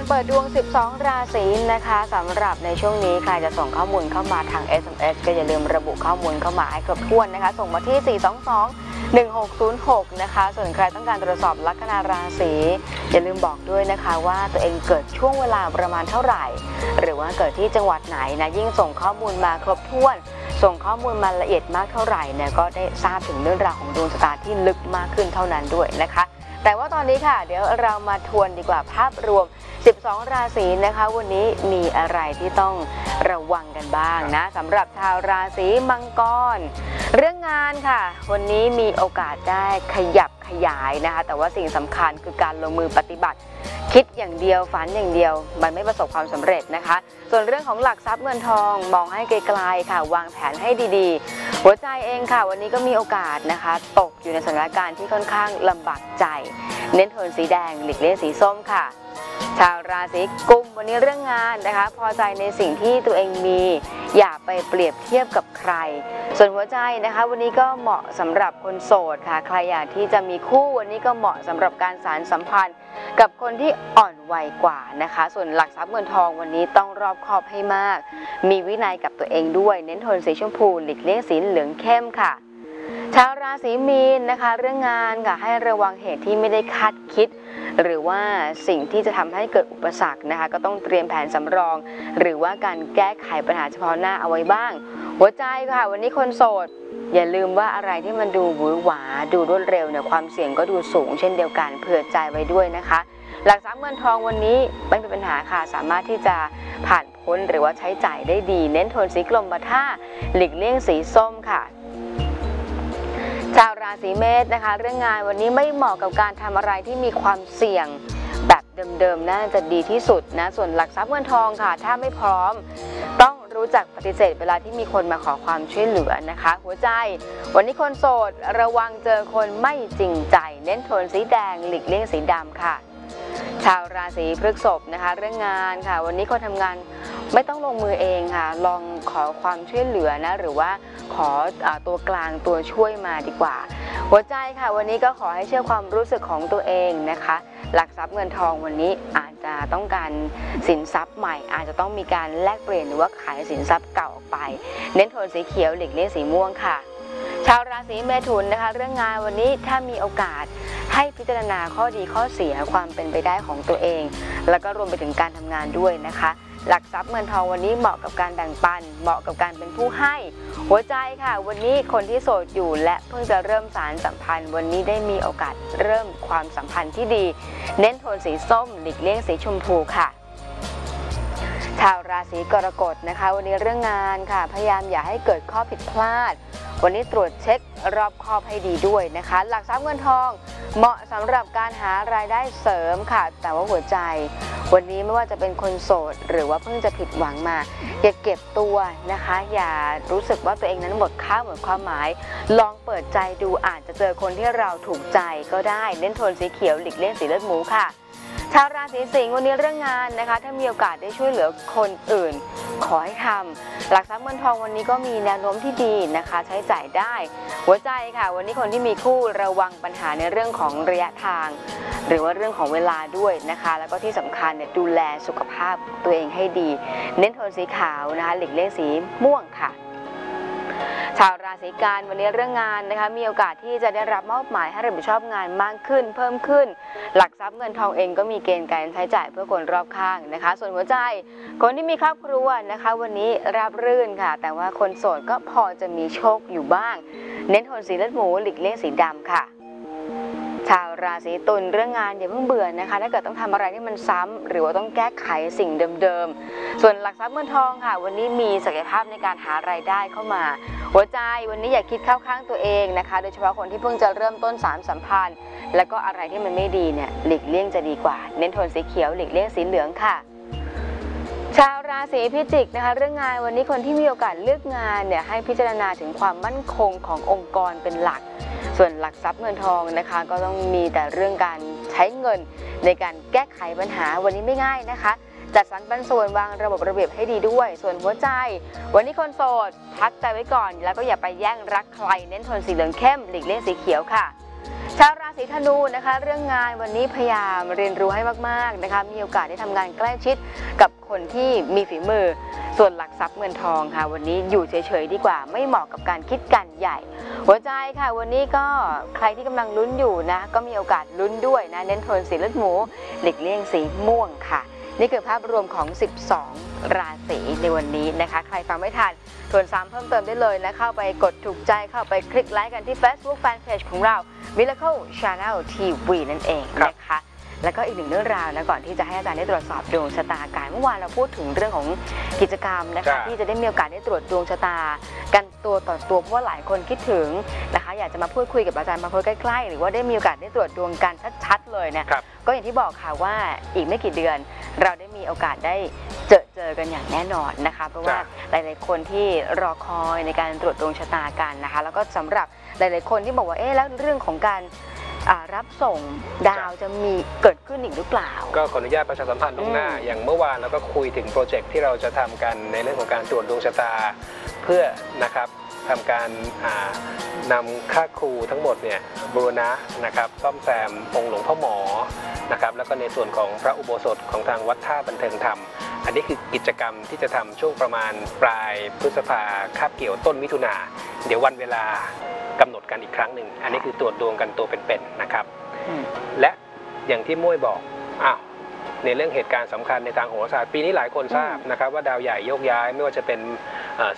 การเปิดดวง 12 ราศีนะคะสำหรับในช่วงนี้ใครจะส่งข้อมูลเข้ามาทาง SMS ก็อย่าลืมระบุข้อมูลเข้ามาให้ครบถ้วนนะคะ ส่งมาที่ 422 1606 นะคะ ส่วนใครต้องการตรวจสอบลัคนาราศีอย่าลืมบอกด้วยนะคะว่าตัวเองเกิดช่วงเวลาประมาณเท่าไหร่ หรือว่าเกิดที่จังหวัดไหนนะยิ่งส่งข้อมูลมาครบถ้วน ส่งข้อมูลมาละเอียดมากเท่าไหร่เนี่ยก็ได้ทราบถึงเรื่องราวของดวงชะตาที่ลึกมากขึ้นเท่านั้นด้วยนะคะแต่ว่าตอนนี้ค่ะ เดี๋ยวเรามาทวนดีกว่าภาพรวม12 ราศีนะคะ วันนี้มีอะไรที่ต้องระวังกันบ้างนะสำหรับชาวราศีมังกร เรื่องงานค่ะ วันนี้มีโอกาสได้ขยับขยายนะคะ แต่ว่าสิ่งสำคัญคือการลงมือปฏิบัติ คิดอย่างเดียวฝันอย่างเดียว มันไม่ประสบความสำเร็จนะคะ ส่วนเรื่องของหลักทรัพย์เงินทองมองให้ไกลๆค่ะ วางแผนให้ดีๆ หัวใจเองค่ะ วันนี้ก็มีโอกาสนะคะ ตกอยู่ในสถานการณ์ที่ค่อนข้างลำบากใจ เน้นโทนสีแดงหลีกเลี่ยงสีส้มค่ะ ชาวราศีกุมวันนี้เรื่องงานนะคะ พอใจในสิ่งที่ตัวเองมี อย่าไปเปรียบเทียบกับใคร ส่วนหัวใจนะคะ วันนี้ก็เหมาะสำหรับคนโสดค่ะ ใครอยากที่จะมีคู่วันนี้ก็เหมาะสำหรับการสารสัมพันธ์ กับคนที่อ่อนวัยกว่านะคะ ส่วนหลักทรัพย์เงินทองวันนี้ต้องรอบคอบให้มาก มีวินัยกับตัวเองด้วย เน้นโทนสีชมพูหลีกเลี่ยงสีเหลืองเข้มค่ะ ชาวราศีมีนนะคะ เรื่องงานค่ะให้ระวังเหตุที่ไม่ได้คาดคิด หรือว่าสิ่งที่จะทำให้เกิดอุปสรรคนะคะ ก็ต้องเตรียมแผนสำรอง หรือว่าการแก้ไขปัญหาเฉพาะหน้าเอาไว้บ้าง หัวใจค่ะ วันนี้คนโสด อย่าลืมว่าอะไรที่มันดูหวือหวาดูรวดเร็วเนี่ยความเสี่ยงก็ดูสูงเช่นเดียวกันเผื่อใจไว้ด้วยนะคะ หลักทรัพย์เงินทองวันนี้ไม่เป็นปัญหาค่ะสามารถที่จะผ่านพ้นหรือว่าใช้จ่ายได้ดี เน้นโทนสีกลมบาท่าหลีกเลี่ยงสีส้มค่ะ ชาวราศีเมษนะคะ เรื่องงานวันนี้ไม่เหมาะกับการทำอะไรที่มีความเสี่ยง แบบเดิมๆน่าจะดีที่สุดนะส่วนหลักทรัพย์เงินทองค่ะ ถ้าไม่พร้อม ต้องรู้จักปฏิเสธเวลาที่มีคนมาขอความช่วยเหลือนะคะ หัวใจ วันนี้คนโสดระวังเจอคนไม่จริงใจ เน้นโทนสีแดงหลีกเลี่ยงสีดำค่ะ ชาวราศีพฤษภนะคะ เรื่องงานค่ะ วันนี้คนทำงาน ไม่ต้องลงมือเองค่ะ ลองขอความช่วยเหลือนะ หรือว่าขออตัวกลางตัวช่วยมาดีกว่า หัวใจค่ะ วันนี้ก็ขอให้เชื่อความรู้สึกของตัวเองนะคะ หลักทรัพย์เงินทองวันนี้อาจจะต้องการสินทรัพย์ใหม่ อาจจะต้องมีการแลกเปลี่ยนหรือว่าขายสินทรัพย์เก่าออกไป เน้นโทนสีเขียวหลีกเลี่ยงสีม่วงค่ะชาวราศีเมถุนนะคะ เรื่องงานวันนี้ถ้ามีโอกาสให้พิจารณาข้อดีข้อเสียความเป็นไปได้ของตัวเอง แล้วก็รวมไปถึงการทำงานด้วยนะคะ หลักทรัพย์เงินทองวันนี้เหมาะกับการแบ่งปัน เหมาะกับการเป็นผู้ให้ หัวใจค่ะ วันนี้คนที่โสดอยู่และเพิ่งจะเริ่มสารสัมพันธ์ วันนี้ได้มีโอกาสเริ่มความสัมพันธ์ที่ดี เน้นโทนสีส้มหลีกเลี่ยงสีชมพูค่ะ ชาวราศีกรกฎนะคะ วันนี้เรื่องงานค่ะ พยายามอย่าให้เกิดข้อผิดพลาด วันนี้ตรวจเช็ครอบคอบให้ดีด้วยนะคะ หลักทรัพย์เงินทอง เหมาะสำหรับการหารายได้เสริมค่ะ แต่ว่าหัวใจ วันนี้ไม่ว่าจะเป็นคนโสด หรือว่าเพิ่งจะผิดหวังมา อย่าเก็บตัวนะคะ อย่ารู้สึกว่าตัวเองนั้นหมดค่าหมดความหมาย ลองเปิดใจดูอาจจะเจอคนที่เราถูกใจก็ได้ เน้นโทนสีเขียวหลีกเลี่ยงสีเลือดหมูค่ะ ชาวราศีสิงห์วันนี้เรื่องงานนะคะ ถ้ามีโอกาสได้ช่วยเหลือคนอื่น ขอให้ทำหลักทรัพย์เงินทองวันนี้ก็มีแนวโน้มที่ดีนะคะ ใช้จ่ายได้ หัวใจค่ะ วันนี้คนที่มีคู่ระวังปัญหาในเรื่องของระยะทาง หรือว่าเรื่องของเวลาด้วยนะคะ แล้วก็ที่สำคัญเนี่ยดูแลสุขภาพตัวเองให้ดี เน้นโทนสีขาวนะคะหลีกเลี่ยงสีม่วงค่ะ ชาวราศีกันวันนี้เรื่องงานนะคะมีโอกาสที่จะได้รับมอบหมายให้รับผิดชอบงานมากขึ้น เพิ่มขึ้น หลักทรัพย์เงินทองเองก็มีเกณฑ์การใช้จ่ายเพื่อคนรอบข้างนะคะ ส่วนหัวใจคนที่มีครอบครัวนะคะ วันนี้ราบรื่นค่ะ แต่ว่าคนโสดก็พอจะมีโชคอยู่บ้าง เน้นโทนสีเลือดหมูหลีกเลี่ยงสีดำค่ะ ชาวราศีตุลเรื่องงานอย่าเพิ่งเบื่อนะคะ ถ้าเกิดต้องทำอะไรที่มันซ้ำหรือว่าต้องแก้ไขสิ่งเดิมๆ ส่วนหลักทรัพย์เงินทองค่ะ วันนี้มีศักยภาพในการหารายได้เข้ามา หัวใจวันนี้อย่าคิดเข้าข้างตัวเองนะคะ โดยเฉพาะคนที่เพิ่งจะเริ่มต้นสารสัมพันธ์ แล้วก็อะไรที่มันไม่ดีเนี่ยหลีกเลี่ยงจะดีกว่า เน้นโทนสีเขียวหลีกเลี่ยงสีเหลืองค่ะ ชาวราศีพิจิกนะคะเรื่องงานวันนี้คนที่มีโอกาสเลือกงานเนี่ยให้พิจารณาถึงความมั่นคงขององค์กรเป็นหลัก ส่วนหลักทรัพย์เงินทองนะคะ ก็ต้องมีแต่เรื่องการใช้เงินในการแก้ไขปัญหาวันนี้ไม่ง่ายนะคะ จัดสรรปันส่วนวางระบบระเบียบให้ดีด้วย ส่วนหัวใจ วันนี้คนโสดพักใจไว้ก่อน แล้วก็อย่าไปแย่งรักใครเน้นโทนสีเหลืองเข้มหลีกเลี่ยงสีเขียวค่ะ ชาวราศีธนูนะคะ เรื่องงานวันนี้พยายามเรียนรู้ให้มากๆนะคะมีโอกาสได้ทำงานใกล้ชิดกับคนที่มีฝีมือ ส่วนหลักทรัพย์เงินทองค่ะ วันนี้อยู่เฉยๆดีกว่า ไม่เหมาะกับการคิดการใหญ่ หัวใจค่ะ วันนี้ก็ใครที่กำลังลุ้นอยู่นะ ก็มีโอกาสลุ้นด้วยนะเน้นโทนสีเลือดหมูหลีกเลี่ยงสีม่วงค่ะ นี่คือภาพรวมของ 12 ราศีในวันนี้นะคะ ใครฟังไม่ทันทวนซ้ำเพิ่มเติมได้เลยนะ เข้าไปกดถูกใจเข้าไปคลิกไลค์กันที่ Facebook Fanpage ของเรา Miracle Channel TV นั่นเองนะคะ แล้วก็อีกหนึ่งเรื่องราวนะก่อนที่จะให้อาจารย์ได้ตรวจสอบดวงชะตาการเมื่อวานเราพูดถึงเรื่องของกิจกรรมนะคะจ้ะที่จะได้มีโอกาสได้ตรวจดวงชะตา กันตัวต่อตัวเพราะว่าหลายคนคิดถึงนะคะอยากจะมาพูดคุยกับอาจารย์มาพูดใกล้ๆ หรือว่าได้มีโอกาสได้ตรวจดวงกันชัดๆเลยเนี่ยครับก็อย่างที่บอกค่ะว่าอีกไม่กี่เดือน เราได้มีโอกาสได้เจอเจอกันอย่างแน่นอนนะคะเพราะว่าจ้ะหลายๆคนที่รอคอยในการตรวจดวงชะตากันนะคะ แล้วก็สำหรับหลายๆคนที่บอกว่าเอ๊ะแล้วเรื่องของการอ่า รับส่งดาวจะมีเกิดขึ้นอีกหรือเปล่า ก็ขออนุญาตประชาสัมพันธ์ล่วงหน้าอืมอย่างเมื่อวานเราก็คุยถึงโปรเจกต์ที่เราจะทำกันในเรื่องของการตรวจดวงชะตาเพื่อนะครับ ทำการอ่านำค่าครูทั้งหมดเนี่ยบูรณะนะครับซ่อมแซมองค์หลวงพ่อหมอนะครับแล้วก็ในส่วนของพระอุโบสถของทางวัดท่าบันเทิงธรรม อันนี้คือกิจกรรมที่จะทำช่วงประมาณปลายพฤษภาคาบเกี่ยวต้นมิถุนา เดี๋ยววันเวลากำหนดกันอีกครั้งหนึ่ง อันนี้คือตรวจดวงกันตัวเป็นๆนะครับ และอย่างที่มุ้ยบอกอ้าวในเรื่องเหตุการณ์สำคัญในทางโหราศาสตร์ปีนี้หลายคนทราบนะครับว่าดาวใหญ่โยกย้ายไม่ว่าจะเป็น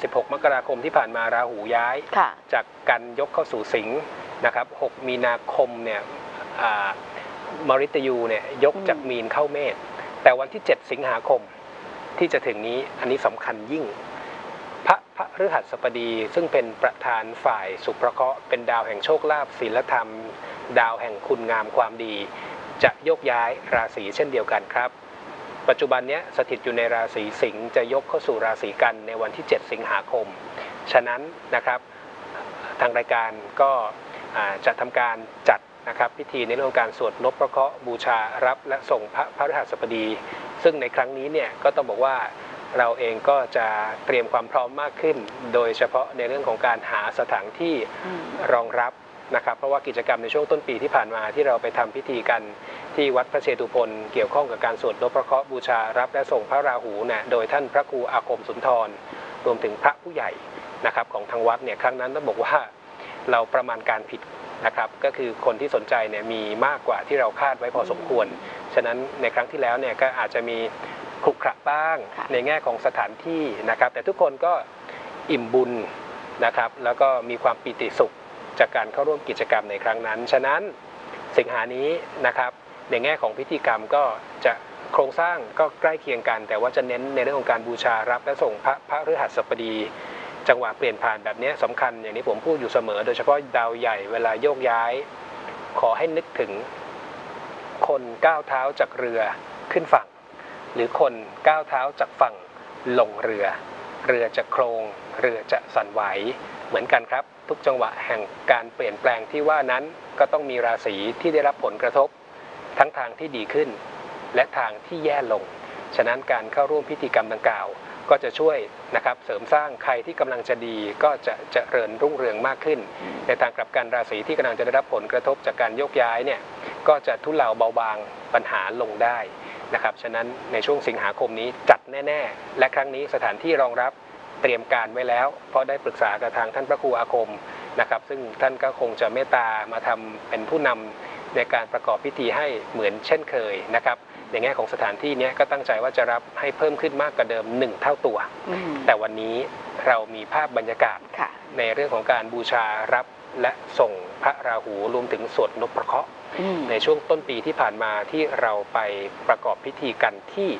16 มกราคมที่ผ่านมาราหูย้ายค่ะจากกันยกเข้าสู่สิงห์นะครับ 6 มีนาคมเนี่ยอ่ามริตยูเนี่ยยกจากอืมมีนเข้าเมษแต่วันที่ 7 สิงหาคมที่จะถึงนี้อันนี้สำคัญยิ่ง พระพระฤหัสบดีซึ่งเป็นประธานฝ่ายสุภเคราะห์เป็นดาวแห่งโชคลาภศีลธรรม ดาวแห่งคุณงามความดี จะโยกย้ายราศีเช่นเดียวกันครับ ปัจจุบันเนี้ยสถิตอยู่ในราศีสิงห์จะยกเข้าสู่ราศีกันในวันที่ 7 สิงหาคม ฉะนั้นนะครับทางรายการก็อ่าจะทำการจัดนะครับพิธีในเรื่องของการสวดนพพระเคราะห์บูชารับและส่งพระพระฤหัสบดี ซึ่งในครั้งนี้เนี่ยก็ต้องบอกว่าเราเองก็จะเตรียมความพร้อมมากขึ้น โดยเฉพาะในเรื่องของการหาสถานที่อืมรองรับ นะครับเพราะว่ากิจกรรมในช่วงต้นปีที่ผ่านมาที่เราไปทำพิธีกันที่วัดพระเชตุพนเกี่ยวข้องกับการสวดนพพระเคราะห์บูชารับและส่งพระราหูเนี่ยโดยท่านพระครูอาคมสุนทร รวมถึงพระผู้ใหญ่นะครับของทางวัดเนี่ยครั้งนั้นต้องบอกว่าเราประมาณการผิดนะครับก็คือคนที่สนใจเนี่ยมีมากกว่าที่เราคาดไว้พอสมควร ฉะนั้นในครั้งที่แล้วเนี่ยก็อาจจะมีขรุขระบ้างค่ะในแง่ของสถานที่นะครับ แต่ทุกคนก็อิ่มบุญนะครับ แล้วก็มีความปิติสุข จากการเข้าร่วมกิจกรรมในครั้งนั้น ฉะนั้นสิงหานี้นะครับในแง่ของพิธีกรรมก็จะโครงสร้างก็ใกล้เคียงกัน แต่ว่าจะเน้นในเรื่องของการบูชารับและส่งพระพระฤหัสบดี จังหวะเปลี่ยนผ่านแบบนี้สำคัญอย่างที่ผมพูดอยู่เสมอ โดยเฉพาะดาวใหญ่เวลาโยกย้าย ขอให้นึกถึงคนก้าวเท้าจากเรือขึ้นฝั่ง หรือคนก้าวเท้าจากฝั่งลงเรือ เรือจะโครง เรือจะสั่นไหวเหมือนกันครับ ทุกจังหวะแห่งการเปลี่ยนแปลงที่ว่านั้นก็ต้องมีราศีที่ได้รับผลกระทบ ทั้งทางที่ดีขึ้น และทางที่แย่ลง ฉะนั้นการเข้าร่วมพิธีกรรมดังกล่าว ก็จะช่วยนะครับเสริมสร้างใครที่กำลังจะดีก็จะเจริญรุ่งเรืองมากขึ้น ในทางกลับกันราศีที่กำลังจะได้รับผลกระทบจากการโยกย้ายเนี่ยก็จะทุเลาเบาบางปัญหาลงได้นะครับฉะนั้นในช่วงสิงหาคมนี้จัดแน่ ๆ และครั้งนี้สถานที่รองรับ เตรียมการไว้แล้ว เพราะได้ปรึกษากับทางท่านพระครูอาคมนะครับ ซึ่งท่านก็คงจะเมตตามาทำเป็นผู้นำในการประกอบพิธีให้เหมือนเช่นเคยนะครับในแง่ของสถานที่เนี้ยก็ตั้งใจว่าจะรับให้เพิ่มขึ้นมากกว่าเดิม 1 เท่าตัวอืมแต่วันนี้เรามีภาพบรรยากาศค่ะในเรื่องของการบูชารับและส่งพระราหูรวมถึงสวดนพเคราะห์อืมในช่วงต้นปีที่ผ่านมาที่เราไปประกอบพิธีกันที่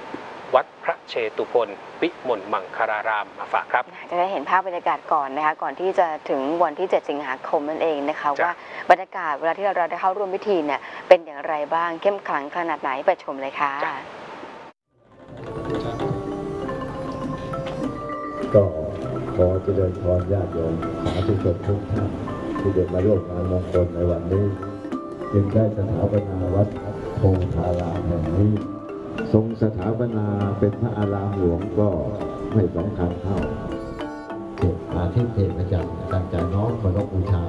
วัดพระเชตุพนวิมลมังคารารามมาฝากครับ จะได้เห็นภาพบรรยากาศก่อนนะคะ ก่อนที่จะถึงวันที่ 7 สิงหาคมนั่นเองนะคะจ้ะว่าบรรยากาศเวลาที่เราได้เข้าร่วมพิธีเนี่ยเป็นอย่างไรบ้างเข้มขลังขนาดไหนไปชมเลยค่ะก็ขอเจริญพรญาติโยมสาธุชนทุกท่านที่เดินมาร่วมงานมงคลในวันนี้ จึงได้สถาปนาวัดโพธารามแห่งนี้ ทรงสถาปนาเป็นพระอารามหลวงก็ไม่สำคัญเท่าเทพอาเทศเทพอาจาร์อาจารย์น้องมมานกบูชา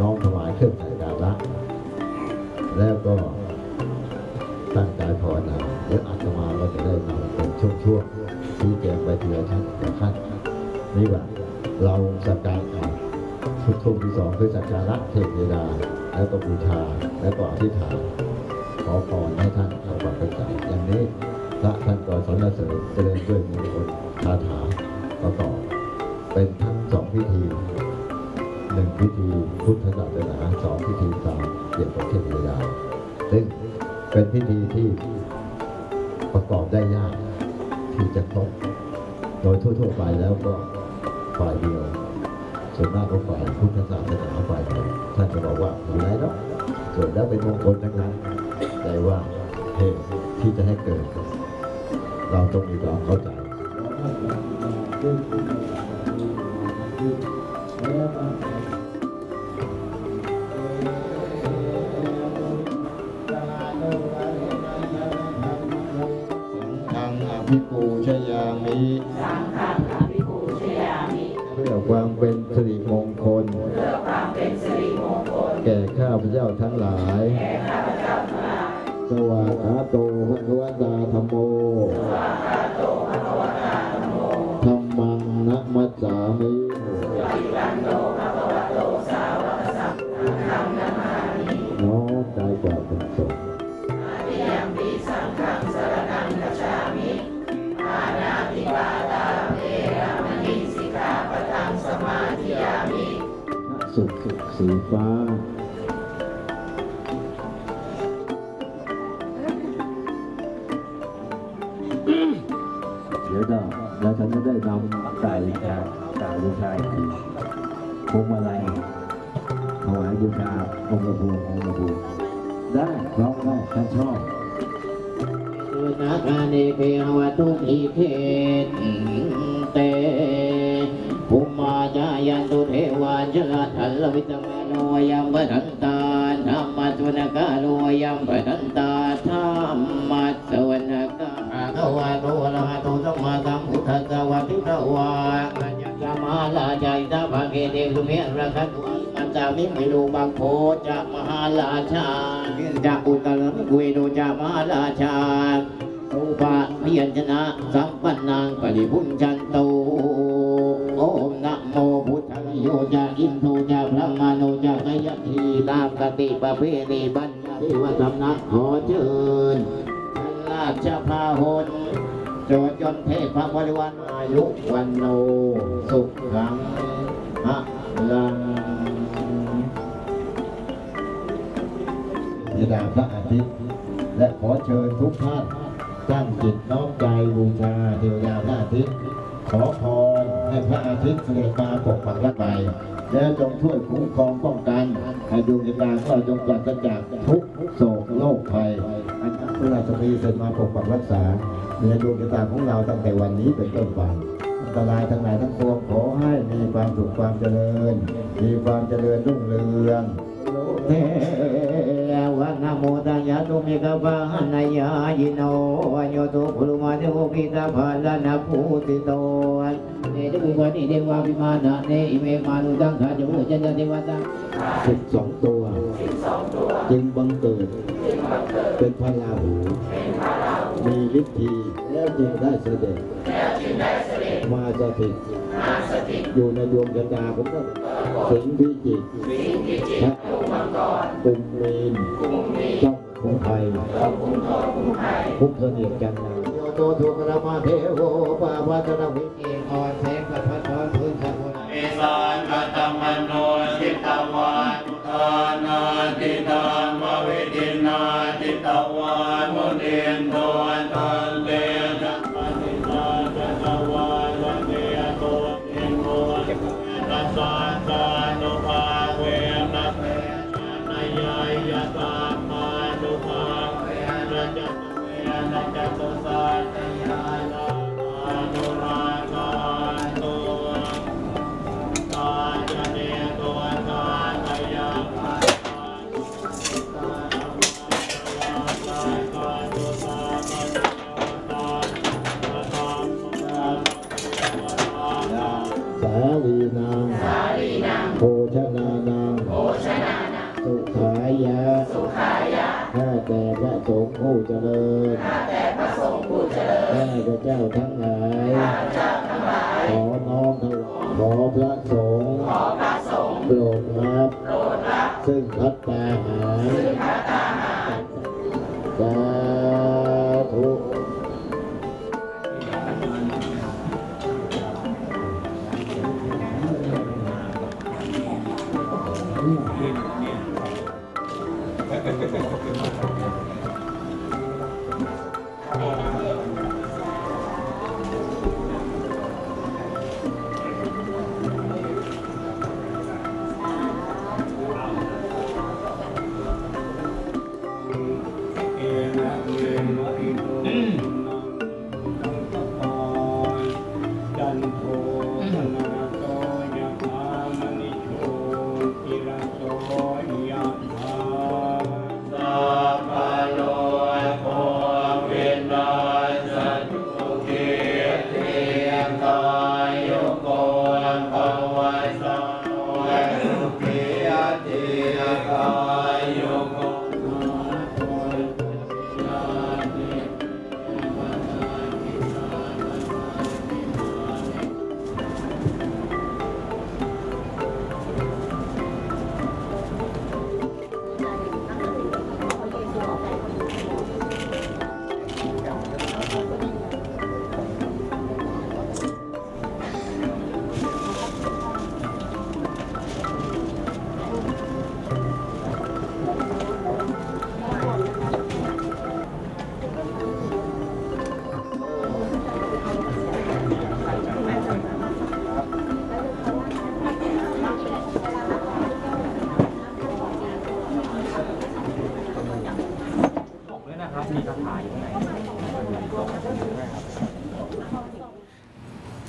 น้องถวายเครื่องสักกาละแล้วก็ตั้งใจภาวนาเดี๋ยวอาตมาเราจะได้นำเป็นช่วงๆที่แจงไปทีละชั้นละข้นนี่ว่าเราสักการะชุดช่วงที่สองคือสักการะเทพเทดาแล้วก็บูชาแล้วก็อธิษฐานขอพรให้ท่าน อย่างนี้พระท่านก็สรรเสริญเจริญด้วยมงคลคาถาประกอบเป็นทั้งสองพิธีหนึ่งพิธีพุทธศาสนาสองพิธีตามเกี่ยวกับเทพธิดาซึ่งเป็นพิธีที่ประกอบได้ยากที่จะครบโดยทั่วๆไปแล้วก็ฝ่ายเดียวส่วนมากก็ฝ่ายพุทธศาสนาฝ่ายเดียวท่านจะบอกว่าอยู่ไหนเนาะส่วนแล้วเป็นมงคลทั้งนั้นแต่ว่าเหตุ ที่จะให้เกิด เราต้องมีความเข้าใจสังฆอภิปูชยามิสังฆอภิปูชยามิเพื่อความเป็นสิริมงคล เพื่อความเป็นสิริมงคล แก่ข้าพเจ้าทั้งหลาย แก่ข้าพเจ้าทั้งหลาย สวากขาโตภะคะวตาธรรมโม แล้วฉันจะได้นำไก่จากไก่บูชาอีกทีพวงมาลัยถวายบูชาองค์พระภูมิองค์พระภูมิได้ร้องได้ฉันชอบสุนักานิเกหวตุอิเทเตภูมาจายันตุเทวาจลทัลลวิตเมโนยัมปทันตาธรรมสุนกาโลยัมปทันตาธรรมสวนกาภะวะโตอะระหะโตสัมมาสั ทัสสะวะติตวะอัญญามาลาใจตาภะเกเตสุเมระคัตุอันจามิมิโลบังโพจะมหาลาชาจะอุตรังกุยโดจะมหาลาชาสุภาพยัญชนะสัมปันนังปริพุญชันโตโอมนะโมพุทธายโยจะอินโทจะพระมาโนจะกยทีตามกติปะเพณีบัญญัติว่าสำนักขอเชิญราชพาหน โจทยนเทพบริวารอายุวันโนสุขังพลังยดาพระอาทิตย์และขอเชิญทุกท่านตั้งจิตน้อมใจบูชาเทวดาพระอาทิตย์ ขอพรให้พระอาทิตย์เสด็จมาปกปักรักไปแล้วจงช่วยคุ้มครองป้องกันให้ดวงวิญญาณของเราจงปราศจากทุกโศกโรคภัยอันนั้นพระราชมีเสด็จมาปกปักรักษา ในดวงวิญญาของเราตั้งแต่วันนี้เป็นต้นไปอันตรายทั้งหลายทั้งปวงขอให้มีความสุขความเจริญ มีความเจริญรุ่งเรืองเทวะนะโมตัสสะตุมิกวะหนายายโนโยตุภุรุมาเทวปิตาภาลนะภูติโตเนติวิวันิเดวะวิมานะเนอิเมมานุตังขาจุจันตเทวตาสิบสองตัว จึงบังเกิด เป็นพระราหู มีฤทธีแล้วจึงได้เสด็จมาสถิตอยู่ในดวงชะตาของท่านสิงห์พิจิตรพระกุมมีนจ้องของไทยพุทธเนียกันนาโยโตทุกรมาเทโวปาวัตนะวิเอกอ่อนแสงกับพระทอนพื้นสมุนเอสานกตมโนสิตวานุทานาติตามวิธินาติตวานุเดนโทตั ริญข้าพระเจ้าทั้งหลาย ขอน้อมถวายขอพระสงฆ์โปรดรับซึ่งพัตตาหาร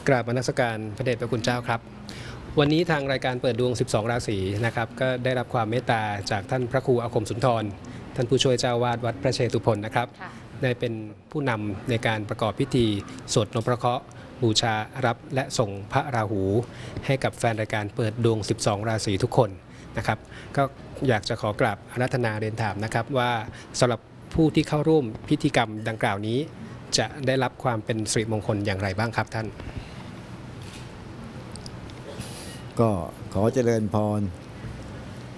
กราบมนมัสการพระเดชพระคุณเจ้าครับ วันนี้ทางรายการเปิดดวง 12 ราศีนะครับก็ได้รับความเมตตาจากท่านพระครูอาคมสุนทร ท่านผู้ช่วยเจ้าวาดวัดพระเชตุพนนะครับค่ะได้เป็นผู้นำในการประกอบพิธีสวดนพพระเคราะห์บูชารับและส่งพระราหู ให้กับแฟนรายการเปิดดวง 12 ราศีทุกคนนะครับ ก็อยากจะขอกราบอารัธนาเรียนถามนะครับว่าสำหรับผู้ที่เข้าร่วมพิธีกรรมดังกล่าวนี้ จะได้รับความเป็นสิริมงคลอย่างไรบ้างครับท่าน ก็ขอเจริญพร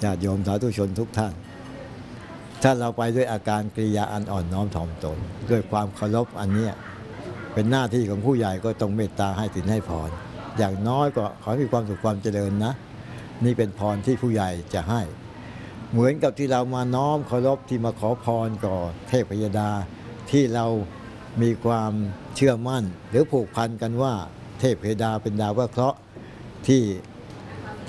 ญาติโยมสาธุชนทุกท่าน ถ้าเราไปด้วยอาการกริยาอันอ่อนน้อมถ่อมตน ด้วยความเคารพอันเนี้ยเป็นหน้าที่ของผู้ใหญ่ก็ต้องเมตตาให้สินให้พร อย่างน้อยก็ขอให้มีความสุขความเจริญนะ นี่เป็นพรที่ผู้ใหญ่จะให้ เหมือนกับที่เรามาน้อมเคารพที่มาขอพรก่อเทพยดา ที่เรามีความเชื่อมั่น หรือผูกพันกันว่าเทพยดาเป็นดาวเคราะห์ที่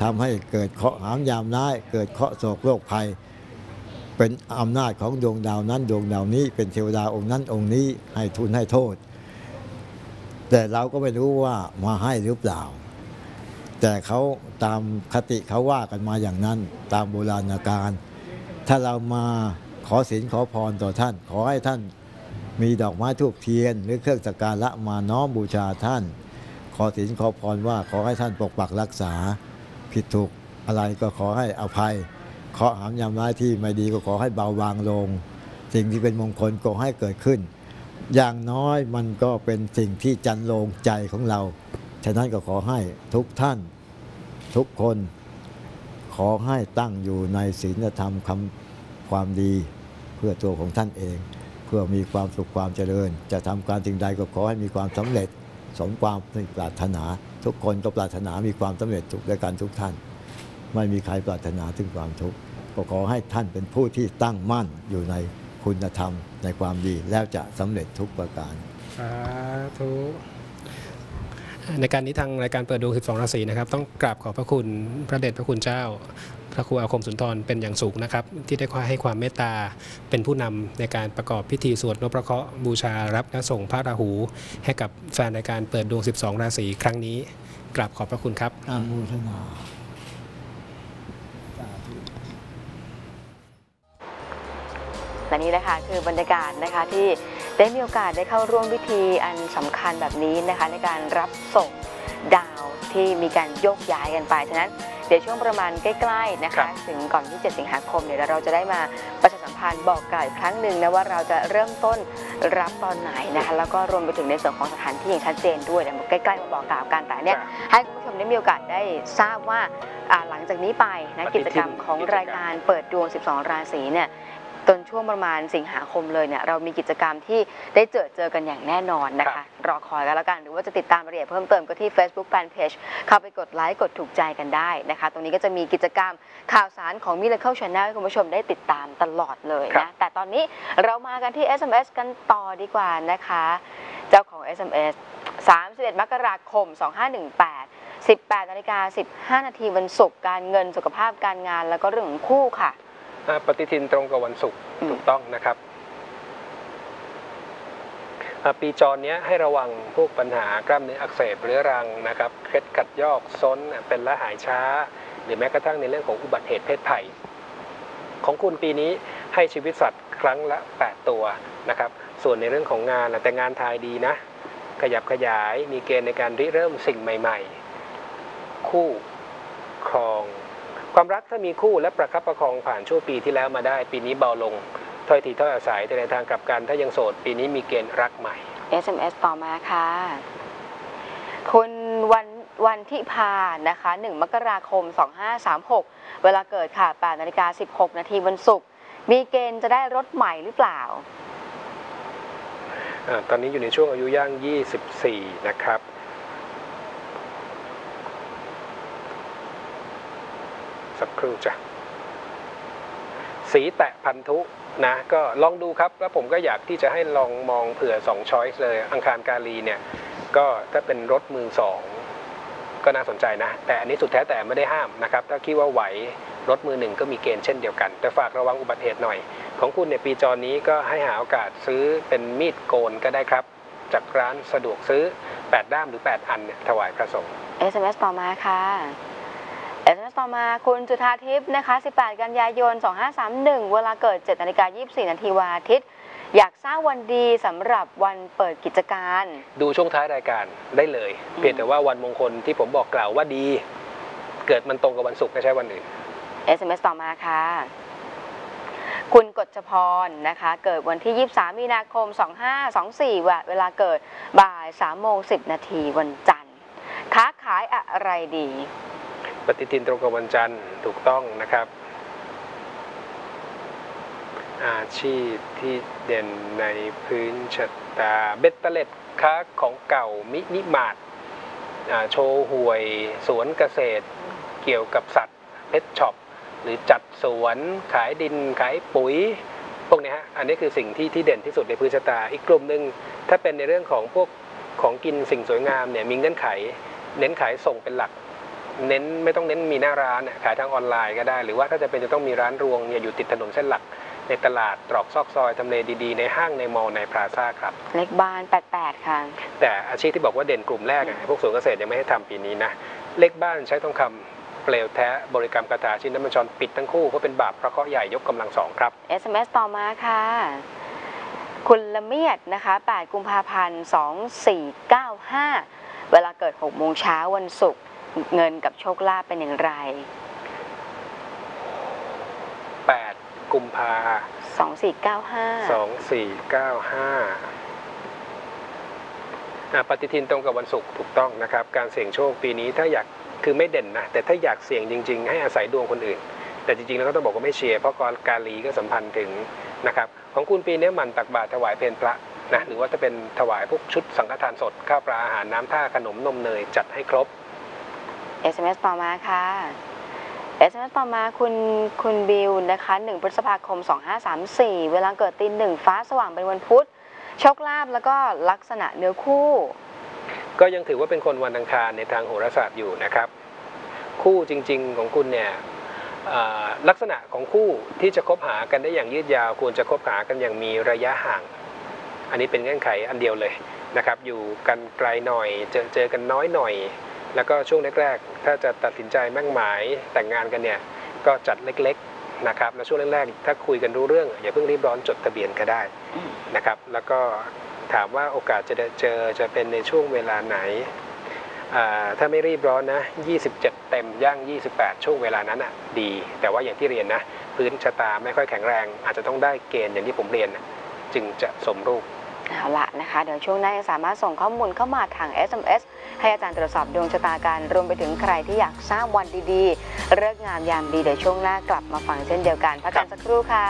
ทำให้เกิดเคาะหามยามร้าย เกิดเคาะโศกโรคภัย เป็นอำนาจของดวงดาวนั้นดวงดาวนี้ เป็นเทวดาองค์นั้นองค์นี้ให้ทุนให้โทษ แต่เราก็ไม่รู้ว่ามาให้หรือเปล่า แต่เขาตามคติเขาว่ากันมาอย่างนั้น ตามโบราณกาลถ้าเรามาขอศีลขอพรต่อท่าน ขอให้ท่านมีดอกไม้ทูบเทียน หรือเครื่องสักการะมาน้อมบูชาท่าน ขอศีลขอพรว่าขอให้ท่านปกปักรักษา ผิดถูกอะไรก็ขอให้อภัยเคาะหามยามร้ายที่ไม่ดีก็ขอให้เบาบางลง สิ่งที่เป็นมงคลก็ให้เกิดขึ้น อย่างน้อยมันก็เป็นสิ่งที่จันโลงใจของเรา ฉะนั้นก็ขอให้ทุกท่านทุกคนขอให้ตั้งอยู่ในศีลธรรมคำความดี เพื่อตัวของท่านเอง เพื่อมีความสุขความเจริญ จะทำการสิ่งใดก็ขอให้มีความสำเร็จ สมความปรารถนา ทุกคนก็ปรารถนามีความสำเร็จทุกด้วยกันทุกท่าน ไม่มีใครปรารถนาถึงความทุกข์ก็ขอให้ท่านเป็นผู้ที่ตั้งมั่นอยู่ในคุณธรรมในความดีแล้วจะสำเร็จทุกประการสาธุในการนี้ทางรายการเปิดดวง 12 ราศีนะครับ ต้องกราบขอบพระคุณพระเดชพระคุณเจ้าพ ระครูอาคมสุนทรเป็นอย่างสูงนะครับ ที่ได้ให้ความเมตตาเป็นผู้นำในการประกอบพิธีสวดนพพระเคราะห์บูชารับและส่งพระราหู ให้กับแฟนรายการเปิดดวง 12 ราศีครั้งนี้กราบขอบพระคุณครับอาโมทนาและนี่นะคะคือบรรยากาศนะคะที่ได้มีโอกาสได้เข้าร่วมพิธีอันสำคัญแบบนี้นะคะในการรับส่งดาวที่มีการโยกย้ายกันไป ฉะนั้น เดี๋ยวช่วงประมาณใกล้ๆนะครัคะบถึงก่อนที่7สิงหาคมเดี๋ยวเราจะได้มาประชาสัมพันธ์พันธ์บอกกล่าวอีกครั้งหนึ่งนะว่าเราจะเริ่มต้นรับตอนไหนนะคะแล้วก็รวมไปถึงในส่วนของสถานที่อย่างชัดเจนด้วยเดี๋ยวใกล้ๆมาบอกกล่าวกันแต่เนี่ยให้คุณผู้ชมได้มีโอกาสได้ทราบว่าอ่าหลังจากนี้ไปนะปฏิทินกิจกรรมของกิจกรรมรายการเปิดดวง 12 ราศีเนี่ยจน ช่วงประมาณสิงหาคมเลยเนี่ยเรามีกิจกรรมที่ได้เจอเจอกันอย่างแน่นอนนะคะ รอคอยกันแล้วกันหรือว่าจะติดตามรายละเอียดเพิ่มเติมก็ที่ Facebook Fanpage เข้าไปกดไลค์กดถูกใจกันได้นะคะ ตรงนี้ก็จะมีกิจกรรมข่าวสารของ Miracle Channel ให้คุณผู้ชมได้ติดตามตลอดเลยครันะบแต่ตอนนี้เรามากันที่ SMS กันต่อดีกว่านะคะ เจ้าของ SMS 31 มกราคม 2518 18นาฬิกา15 นาทีวันศุกร์การเงินสุขภาพการงานแล้วก็เรื่องของคู่ค่ะอ่า ปฏิทินตรงกับวันศุกร์อืมถูกต้องนะครับอ่าปีจรเนี้ยให้ระวังพวกปัญหากล้ามเนื้ออักเสบเรื้อรังนะครับ เคล็ดกัดยอกซนเป็นและหายช้า หรือแม้กระทั่งในเรื่องของอุบัติเหตุเพศภัย ของคุณปีนี้ให้ชีวิตสัตว์ครั้งละ 8 ตัวนะครับ ส่วนในเรื่องของงานน่ะแต่งานทายดีนะ ขยับขยายมีเกณฑ์ในการริเริ่มสิ่งใหม่ ๆ คู่ครอง ความรักถ้ามีคู่และประคับประคองผ่านช่วงปีที่แล้วมาได้ ปีนี้เบาลงถ้อยทีถ้อยอาศัยแต่ในทางกลับกันถ้ายังโสด ปีนี้มีเกณฑ์รักใหม่ SMS ต่อมาค่ะ คุณวันวันที่พานะคะ1มกราคม 2536 เวลาเกิดค่ะ8นาฬิกา16 นาทีวันศุกร์มีเกณฑ์จะได้รถใหม่หรือเปล่าอาตอนนี้อยู่ในช่วงอายุย่าง 24 นะครับ สักครู่จ้ะสีแตะพันธุนะก็ลองดูครับ แล้วผมก็อยากที่จะให้ลองมองเผื่อ2ช้อยส์เลย อังคารกาลีเนี่ย ก็ถ้าเป็นรถมือสองก็น่าสนใจนะ แต่อันนี้สุดแท้แต่ไม่ได้ห้ามนะครับ ถ้าคิดว่าไหวรถมือหนึ่งก็มีเกณฑ์เช่นเดียวกัน แต่ฝากระวังอุบัติเหตุหน่อย ของคุณเนี่ยปีจอนี้ก็ให้หาโอกาสซื้อเป็นมีดโกนก็ได้ครับ จากร้านสะดวกซื้อ 8 ด้ามหรือ 8 อันเนี่ยถวายพระสงฆ์ SMS ต่อมาค่ะ SMS ต่อมาคุณจุธาทิพย์นะคะ 18 กันยายน 2531 เวลาเกิด 7นาฬิกา24 นาทีวันอาทิตย์ อยากสร้างวันดีสำหรับวันเปิดกิจการ ดูช่วงท้ายรายการได้เลย เพียงแต่ว่าวันมงคลที่ผมบอกกล่าวว่าดี เกิดมันตรงกับวันศุกร์ไม่ใช่วันอื่น SMS ต่อมาค่ะ คุณกฎชพรนะคะ เกิดวันที่ 23 มีนาคม 2524วะเวลาเกิดบ่าย3โมง10 นาทีวันจันทร์ ค้าขายอะไรดี ปฏิทินตรงกับวันจันทร์ถูกต้องนะครับ อาชีพที่เด่นในพื้นชะตาเบตเตเล็ดค้าของเก่ามินิมาร์ทโชห่วยสวนเกษตร เกี่ยวกับสัตว์ pet shop หรือจัดสวนขายดินขายปุ๋ยพวกนี้ฮะ อันนี้คือสิ่งที่ที่เด่นที่สุดในพื้นชะตา อีกกลุ่มหนึ่งถ้าเป็นในเรื่องของพวกของกินสิ่งสวยงามเนี่ยมีเงื่อนไข เน้นขายส่งเป็นหลัก เน้นไม่ต้องเน้นมีหน้าร้านน่ะขายทางออนไลน์ก็ได้ หรือว่าถ้าจะเป็นจะต้องมีร้านรวงเนี่ยอยู่ติดถนนเส้นหลักในตลาดตรอกซอกซอยทำเลดีๆ ในห้างใน mall ในพลาซ่าครับ เลขบ้าน 88 ค่ะ แต่อาชีพที่บอกว่าเด่นกลุ่มแรกอะพวกสวนเกษตรยังไม่ให้ทำปีนี้นะ เลขบ้านใช้ทองคำเปลวแท้บริกรรมคาถาชินน้ำมันชรปิดทั้งคู่เพราะเป็นบาปพระเคราะห์ใหญ่ยกกำลังสองครับ SMS ต่อมาค่ะ คุณละเมียดนะคะ 8 กุมภาพันธ์ 2495 เวลาเกิด 6 โมงเช้าวันศุกร์ เงินกับโชคลาภเป็นอย่างไร 8 กุมภา2495สองสี่เก้าห้าปฏิทินตรงกับวันศุกร์ถูกต้องนะครับ การเสี่ยงโชคปีนี้ถ้าอยากคือไม่เด่นนะ แต่ถ้าอยากเสี่ยงจริง ๆ ให้อาศัยดวงคนอื่น แต่จริงๆแล้วก็ต้องบอกว่าไม่เชียร์เพราะกกาลีก็สัมพันธ์ถึงนะครับ ของคุณปีนี้หมันตักบาตรถวายเพลพระนะหรือว่าจะเป็นถวายพวกชุดสังฆทานสดข้าวปลาอาหารน้ำท่าขนมนมเนยจัดให้ครบ SMS ต่อมาค่ะ SMS ต่อมาคุณคุณบิวนะคะ1พฤษภาคม 2534 เวลาเกิดตีหนึ่งฟ้าสว่างเป็นวันพุธโชคลาภแล้วก็ลักษณะเนื้อคู่ ก็ยังถือว่าเป็นคนวันอังคารในทางโหราศาสตร์อยู่นะครับ คู่จริง ๆของคุณเนี่ยลักษณะของคู่ที่จะคบหากันได้อย่างยืดยาวควรจะคบหากันอย่างมีระยะห่าง อันนี้เป็นเงื่อนไขอันเดียวเลยนะครับ อยู่กันไกลหน่อยเจอเจอกันน้อยหน่อย แล้วก็ช่วงแรกๆ ถ้าจะตัดสินใจมั่งหมายแต่งงานกันเนี่ย ก็จัดเล็กๆนะครับ แล้วช่วงแรกๆ ถ้าคุยกันรู้เรื่อง อย่าเพิ่งรีบร้อนจดทะเบียนก็ได้นะครับ แล้วก็ถามว่าโอกาสจะเจอจะเป็นในช่วงเวลาไหนอ่าถ้าไม่รีบร้อนนะ 27 เต็มย่าง 28 ช่วงเวลานั้นอะดี แต่ว่าอย่างที่เรียนนะ พื้นชะตาไม่ค่อยแข็งแรง อาจจะต้องได้เกณฑ์อย่างที่ผมเรียนนะจึงจะสมรูป เอาละนะคะ เดี๋ยวช่วงหน้ายังสามารถส่งข้อมูลเข้ามาทาง SMS ให้อาจารย์ตรวจสอบดวงชะตาการรวมไปถึงใครที่อยากทราบวันดีๆเลิกงามยามดีเดี๋ยวช่วงหน้ากลับมาฟังเช่นเดียวกันพักกันสักครู่ค่ะ